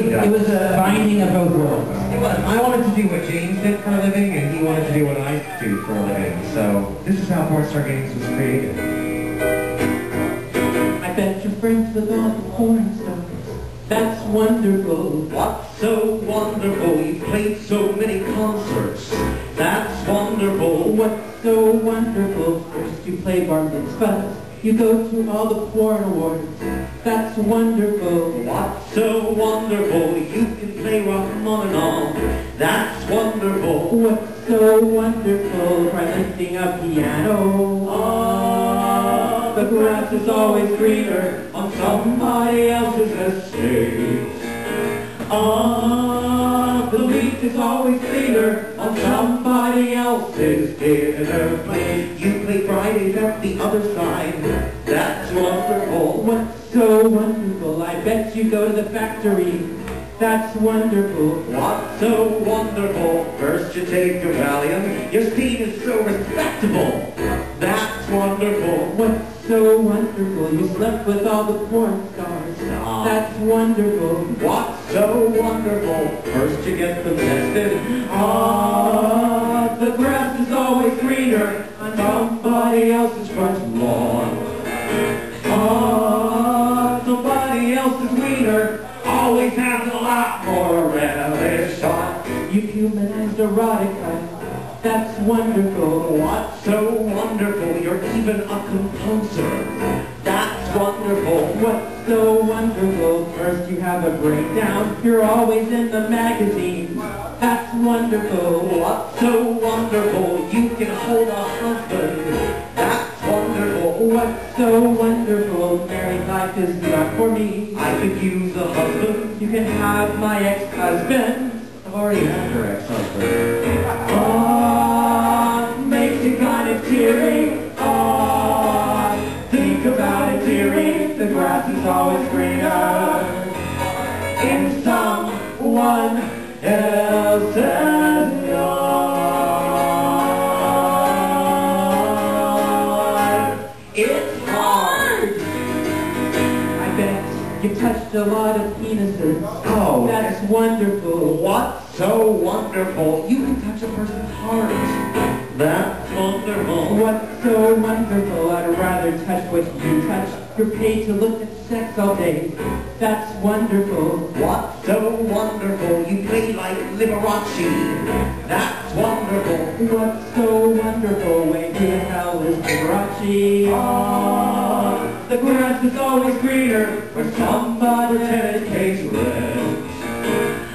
It was a binding of both worlds. It was. I wanted to do what James did for a living, and he wanted to do what I do for a living. So this is how Pornstar Games was created. I bet you're friends with all the porn stars. That's wonderful. What's so wonderful? You played so many concerts. That's wonderful. What's so wonderful? First you play bar mitzvahs. You go to all the porn awards. That's wonderful. What's so wonderful? You can play Rachmaninoff. That's wonderful. What's so wonderful? Lifting a piano. Ah, the grass is always greener on somebody else's estate. Ah, the leaf is always cleaner on somebody else's dinner plate. You Fridays at the other side. That's wonderful. What's so wonderful? I bet you go to the factory. That's wonderful. What's so wonderful? First you take a Valium. Your speed is so respectable. That's wonderful. What's so wonderful? You slept with all the porn stars. Ah. That's wonderful. What's so wonderful? First you get them tested. Ah, erotica. Uh, that's wonderful. What's so wonderful? You're even a composer. That's wonderful. What's so wonderful? First you have a breakdown. You're always in the magazine. That's wonderful. What's so wonderful? You can hold a husband. That's wonderful. What's so wonderful? Married life is not for me. I could use a husband. You can have my ex-husband. I've already had ex-husband. Ah, makes you kind of teary. Ah, think about it, dearie. The grass is always greener in someone else's a lot of penises. Oh, That's wonderful. What's so wonderful? You can touch a person's heart. That's wonderful. What's so wonderful? I'd rather touch what you touch. You're paid to look at sex all day. That's wonderful. What's so wonderful? You play like Liberace. That's wonderful. What's so wonderful? Way to the hell is Liberace? The grass is always greener where somebody dedicates rent.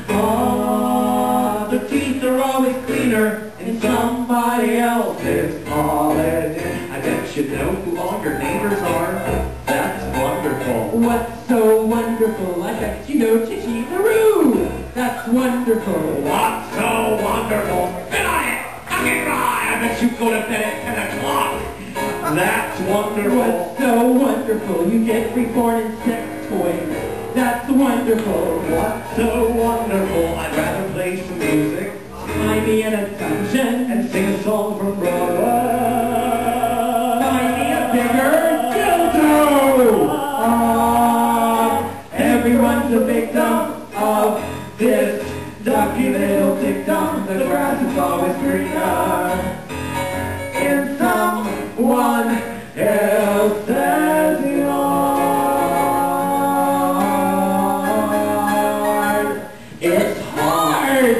Ah, the teeth are always cleaner in somebody else's polish. I bet you know who all your neighbors are. That's wonderful. What's so wonderful? I bet you know Chichi LaRue. That's wonderful. That's wonderful. So wonderful? You get free porn and sex toys. That's wonderful. What's so wonderful? I'd rather play some music Buy me an assumption. and sing a song from Broadway. Buy me a bigger dildo. Ah, Everyone's a victim of this ducky little dictum. The grass is always greener in else's yard. It's hard.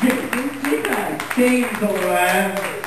James, James, James,